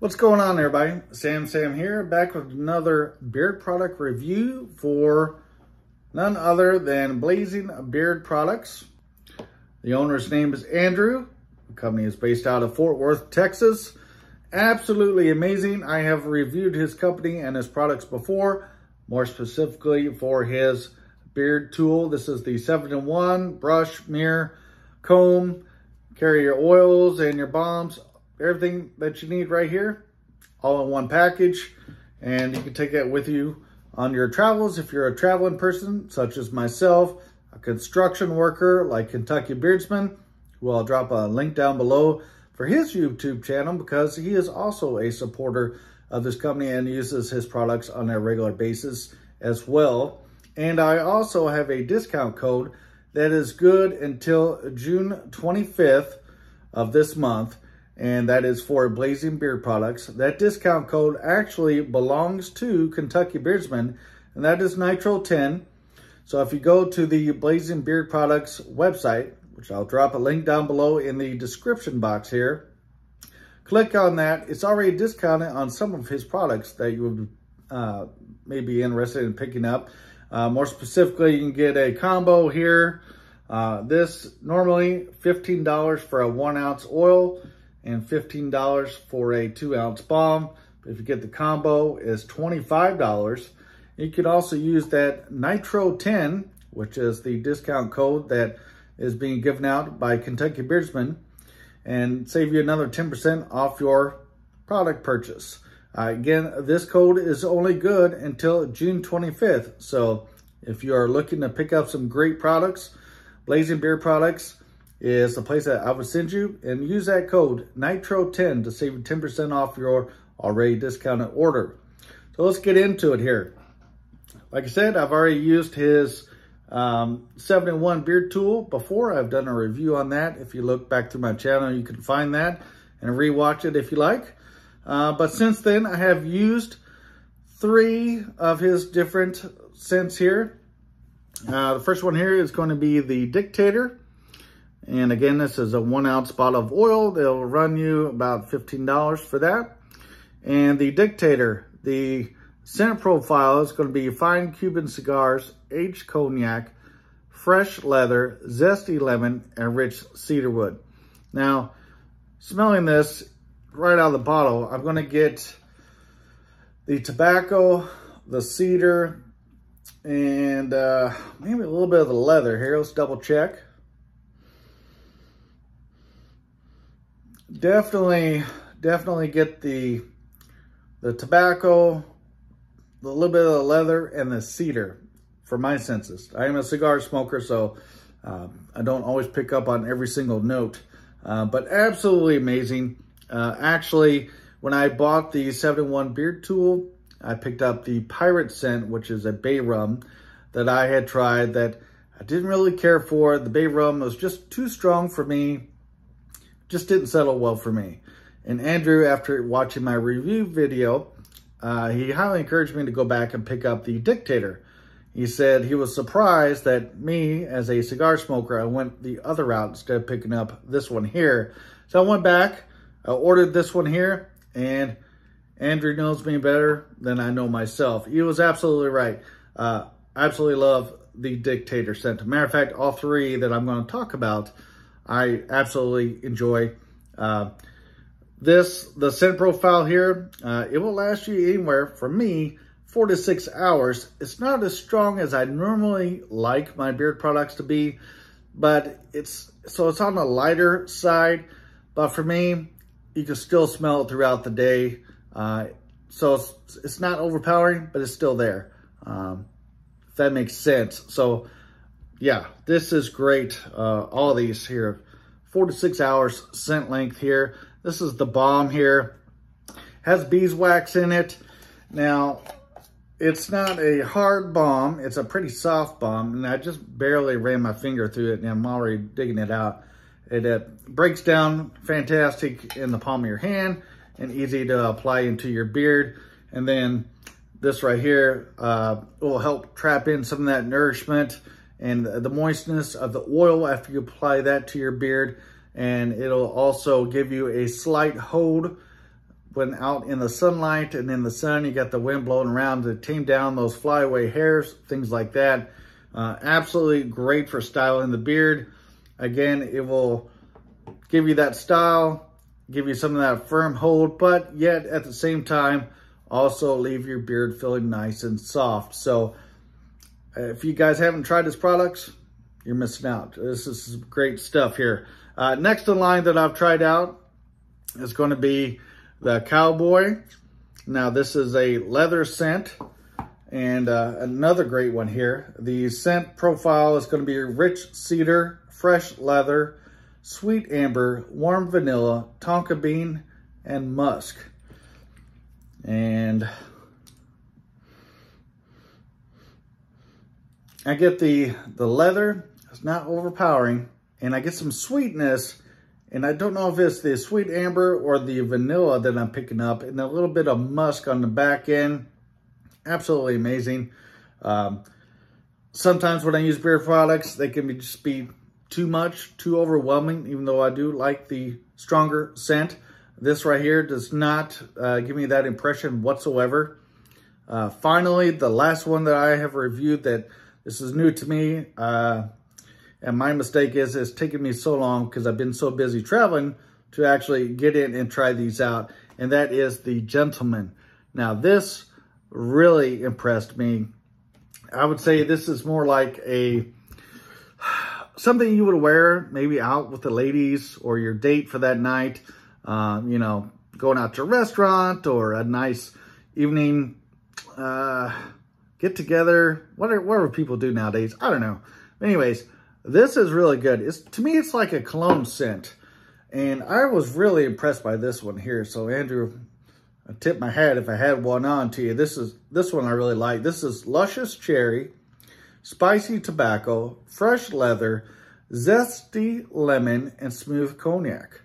What's going on everybody? Sam Sam here, back with another beard product review for none other than Blazing Beard Products. The owner's name is Andrew. The company is based out of Fort Worth, Texas. Absolutely amazing. I have reviewed his company and his products before, more specifically for his beard tool. This is the 7-in-1 brush, mirror, comb, carry your oils and your balms everything that you need right here, all in one package. And you can take that with you on your travels if you're a traveling person, such as myself, a construction worker like Kentucky Beardsman, who I'll drop a link down below for his YouTube channel because he is also a supporter of this company and uses his products on a regular basis as well. And I also have a discount code that is good until June 25th of this month and that is for Blazing Beard Products. That discount code actually belongs to Kentucky Beardsman, and that is Nitro 10. So if you go to the Blazing Beard Products website, which I'll drop a link down below in the description box here, click on that. It's already discounted on some of his products that you would uh, may be interested in picking up. Uh, more specifically, you can get a combo here. Uh, this normally $15 for a one ounce oil and $15 for a two ounce balm. If you get the combo is $25. You could also use that Nitro 10, which is the discount code that is being given out by Kentucky Beardsman and save you another 10% off your product purchase. Uh, again, this code is only good until June 25th. So if you are looking to pick up some great products, Blazing Beard products, is the place that I would send you and use that code NITRO10 to save you 10% off your already discounted order. So let's get into it here. Like I said, I've already used his um, 7-in-1 beard tool before. I've done a review on that. If you look back through my channel, you can find that and rewatch it if you like. Uh, but since then, I have used three of his different scents here. Uh, the first one here is going to be the Dictator. And again, this is a one ounce bottle of oil. They'll run you about $15 for that. And the Dictator, the scent profile is going to be fine Cuban cigars, aged cognac, fresh leather, zesty lemon, and rich cedarwood. Now, smelling this right out of the bottle, I'm going to get the tobacco, the cedar, and uh, maybe a little bit of the leather here. Let's double check. Definitely, definitely get the, the tobacco, a little bit of the leather, and the cedar for my senses. I am a cigar smoker, so uh, I don't always pick up on every single note, uh, but absolutely amazing. Uh, actually, when I bought the 7-in-1 beard tool, I picked up the Pirate Scent, which is a bay rum that I had tried that I didn't really care for. The bay rum was just too strong for me just didn't settle well for me. And Andrew, after watching my review video, uh, he highly encouraged me to go back and pick up the Dictator. He said he was surprised that me, as a cigar smoker, I went the other route instead of picking up this one here. So I went back, I ordered this one here, and Andrew knows me better than I know myself. He was absolutely right. Uh, absolutely love the Dictator scent. Matter of fact, all three that I'm going to talk about I absolutely enjoy. Uh, this, the scent profile here, uh, it will last you anywhere, for me, four to six hours. It's not as strong as I normally like my beard products to be, but it's, so it's on the lighter side. But for me, you can still smell it throughout the day. Uh, so it's, it's not overpowering, but it's still there. Um, if that makes sense. So yeah, this is great. Uh, all these here, four to six hours scent length here. This is the balm here. Has beeswax in it. Now, it's not a hard balm. It's a pretty soft balm. And I just barely ran my finger through it and I'm already digging it out. It breaks down fantastic in the palm of your hand and easy to apply into your beard. And then this right here uh, will help trap in some of that nourishment and the moistness of the oil after you apply that to your beard. And it'll also give you a slight hold when out in the sunlight and in the sun, you got the wind blowing around to tame down those flyaway hairs, things like that. Uh, absolutely great for styling the beard. Again, it will give you that style, give you some of that firm hold, but yet at the same time, also leave your beard feeling nice and soft. So if you guys haven't tried this products, you're missing out. This is great stuff here. Uh, next in line that I've tried out is going to be the Cowboy. Now this is a leather scent and uh, another great one here. The scent profile is going to be rich cedar, fresh leather, sweet amber, warm vanilla, tonka bean, and musk. And I get the, the leather, it's not overpowering, and I get some sweetness, and I don't know if it's the sweet amber or the vanilla that I'm picking up, and a little bit of musk on the back end. Absolutely amazing. Um, sometimes when I use beard products, they can be just be too much, too overwhelming, even though I do like the stronger scent. This right here does not uh, give me that impression whatsoever. Uh, finally, the last one that I have reviewed that this is new to me, uh, and my mistake is it's taken me so long because I've been so busy traveling to actually get in and try these out, and that is the Gentleman. Now, this really impressed me. I would say this is more like a something you would wear maybe out with the ladies or your date for that night. Uh, you know, going out to a restaurant or a nice evening uh, get together, whatever, whatever people do nowadays. I don't know. Anyways, this is really good. It's To me, it's like a cologne scent. And I was really impressed by this one here. So Andrew, I tip my hat if I had one on to you. This is this one I really like. This is Luscious Cherry spicy tobacco, fresh leather, zesty lemon, and smooth cognac.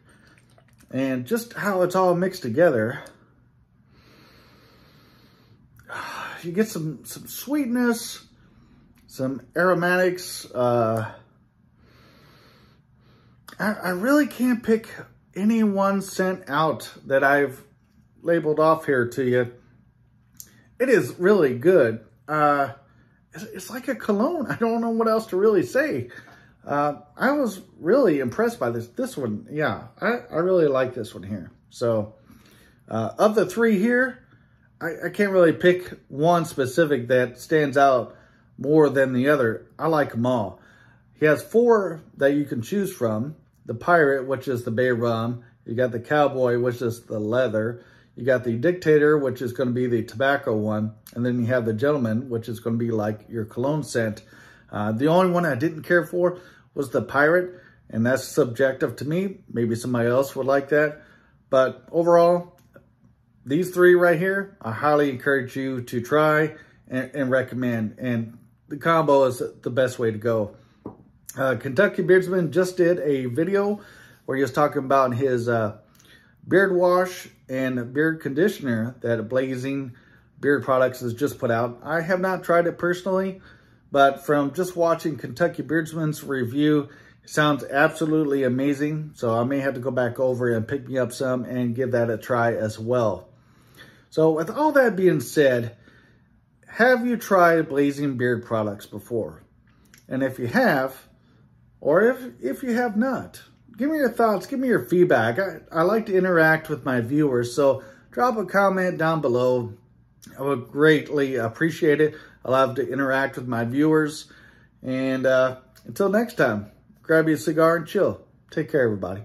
And just how it's all mixed together, you get some, some sweetness, some aromatics. Uh, I, I really can't pick any one scent out that I've labeled off here to you. It is really good. Uh, it's like a cologne. I don't know what else to really say. Uh, I was really impressed by this. This one, yeah, I, I really like this one here. So uh, of the three here, I, I can't really pick one specific that stands out more than the other. I like them all. He has four that you can choose from. The Pirate, which is the bay rum. You got the Cowboy, which is the leather. You got the Dictator, which is going to be the tobacco one. And then you have the Gentleman, which is going to be like your cologne scent. Uh, the only one I didn't care for was the Pirate. And that's subjective to me. Maybe somebody else would like that. But overall, these three right here, I highly encourage you to try and, and recommend. And the combo is the best way to go. Uh, Kentucky Beardsman just did a video where he was talking about his uh, beard wash and beard conditioner that Blazing Beard Products has just put out. I have not tried it personally, but from just watching Kentucky Beardsman's review, it sounds absolutely amazing. So I may have to go back over and pick me up some and give that a try as well. So with all that being said, have you tried Blazing Beard products before? And if you have, or if, if you have not, give me your thoughts, give me your feedback. I, I like to interact with my viewers, so drop a comment down below. I would greatly appreciate it. I love to interact with my viewers. And uh, until next time, grab you a cigar and chill. Take care, everybody.